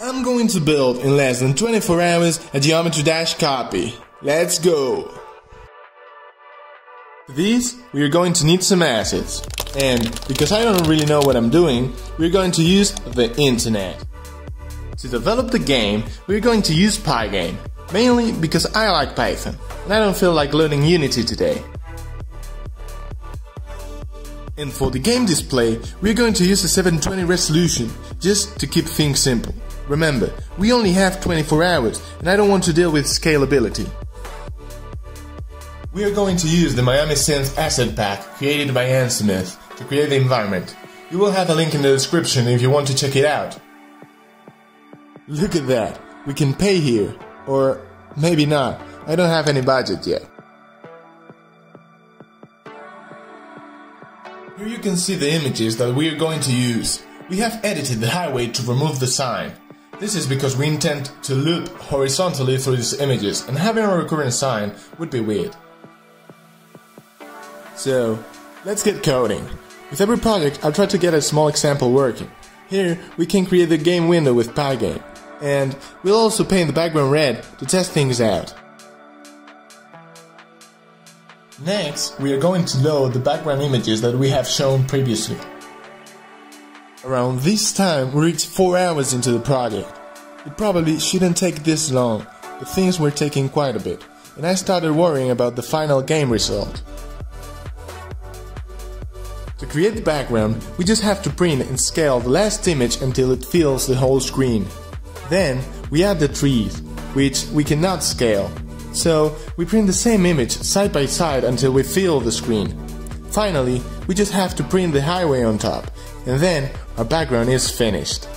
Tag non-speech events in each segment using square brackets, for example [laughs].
I'm going to build in less than 24 hours a Geometry Dash copy. Let's go! For this, we are going to need some assets. And because I don't really know what I'm doing, we're going to use the internet. To develop the game, we're going to use Pygame, mainly because I like Python, and I don't feel like learning Unity today. And for the game display, we're going to use a 720 resolution, just to keep things simple. Remember, we only have 24 hours, and I don't want to deal with scalability. We are going to use the Miami Synth asset pack created by Ann Smith to create the environment. You will have a link in the description if you want to check it out. Look at that, we can pay here, or maybe not, I don't have any budget yet. Here you can see the images that we are going to use. We have edited the highway to remove the sign. This is because we intend to loop horizontally through these images and having a recurring sign would be weird. So, let's get coding. With every project, I'll try to get a small example working. Here, we can create the game window with Pygame. And we'll also paint the background red to test things out. Next, we are going to load the background images that we have shown previously. Around this time, we reached 4 hours into the project. It probably shouldn't take this long, but things were taking quite a bit, and I started worrying about the final game result. To create the background, we just have to print and scale the last image until it fills the whole screen. Then, we add the trees, which we cannot scale, so we print the same image side by side until we fill the screen. Finally, we just have to print the highway on top, and then our background is finished.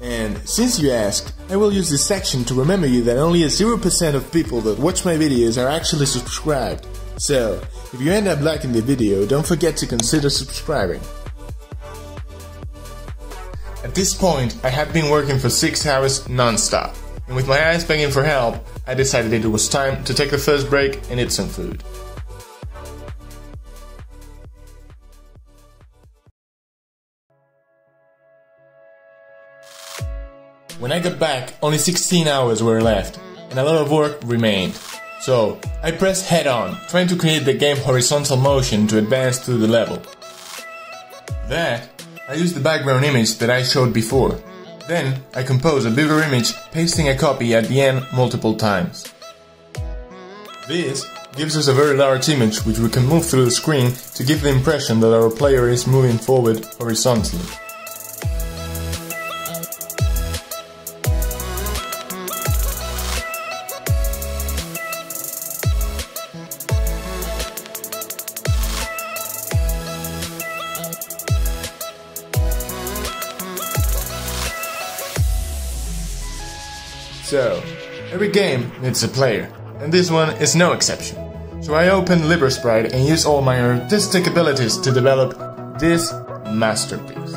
And since you asked, I will use this section to remember you that only a 0% of people that watch my videos are actually subscribed. So, if you end up liking the video, don't forget to consider subscribing. At this point, I had been working for 6 hours non-stop and with my eyes begging for help, I decided it was time to take the first break and eat some food. When I got back, only 16 hours were left, and a lot of work remained. So, I pressed head on, trying to create the game horizontal motion to advance through the level. That, I used the background image that I showed before, then I compose a bigger image, pasting a copy at the end multiple times. This gives us a very large image which we can move through the screen to give the impression that our player is moving forward horizontally. So, every game needs a player, and this one is no exception. So I opened LibreSprite and use all my artistic abilities to develop this masterpiece.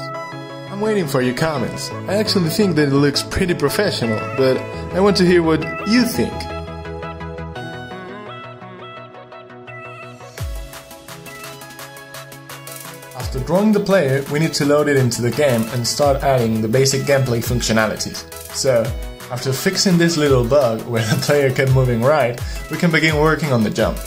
I'm waiting for your comments. I actually think that it looks pretty professional, but I want to hear what you think. After drawing the player, we need to load it into the game and start adding the basic gameplay functionalities. So, after fixing this little bug where the player kept moving right, we can begin working on the jump.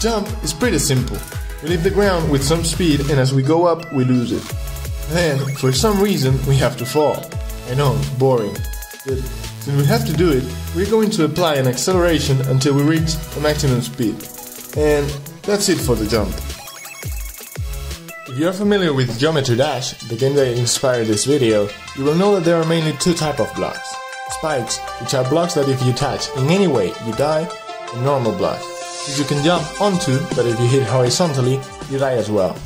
Jump is pretty simple. We leave the ground with some speed and as we go up we lose it. Then, for some reason, we have to fall. I know, boring. But since we have to do it, we're going to apply an acceleration until we reach the maximum speed. And that's it for the jump. If you are familiar with Geometry Dash, the game that inspired this video, you will know that there are mainly two type of blocks. Spikes, which are blocks that if you touch in any way, you die, and normal blocks, which you can jump onto, but if you hit horizontally, you die as well.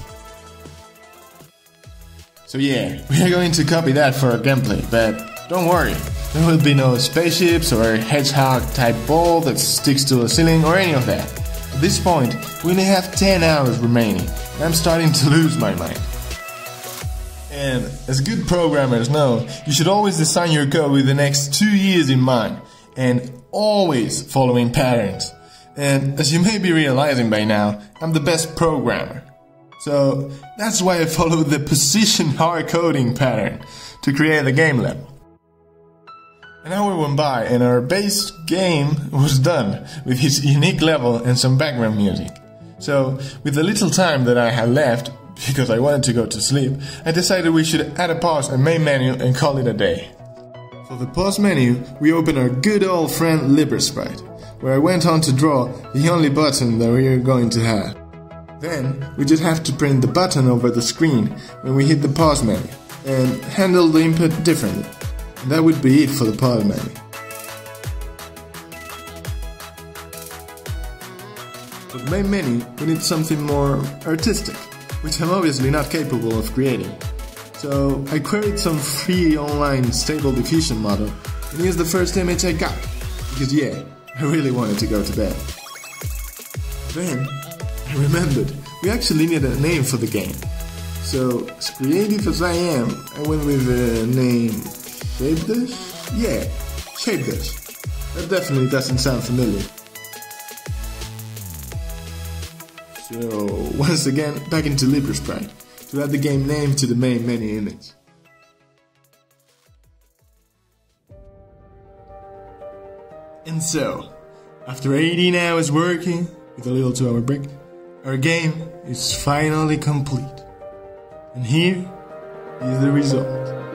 So yeah, [laughs] we are going to copy that for our gameplay, but don't worry, there will be no spaceships or hedgehog type ball that sticks to a ceiling or any of that. At this point, we only have 10 hours remaining, and I'm starting to lose my mind. And as good programmers know, you should always design your code with the next two years in mind, and always following patterns. And as you may be realizing by now, I'm the best programmer. So that's why I followed the position hard coding pattern to create the game level. An hour went by and our base game was done with its unique level and some background music. So, with the little time that I had left, [laughs] because I wanted to go to sleep, I decided we should add a pause and main menu and call it a day. For the pause menu, we open our good old friend LibreSprite, where I went on to draw the only button that we are going to have. Then, we just have to print the button over the screen when we hit the pause menu, and handle the input differently. That would be it for the menu. For the main menu, we need something more artistic, which I'm obviously not capable of creating. So I queried some free online stable diffusion model, and here's the first image I got, because yeah, I really wanted to go to bed. Then, I remembered, we actually needed a name for the game. So, as creative as I am, I went with the name Shape Dish? Yeah, Shape Dish. That definitely doesn't sound familiar. So, [laughs] once again, back into LibreSprite to add the game name to the main menu image. And so, after 18 hours working, with a little 2 hour break, our game is finally complete. And here is the result.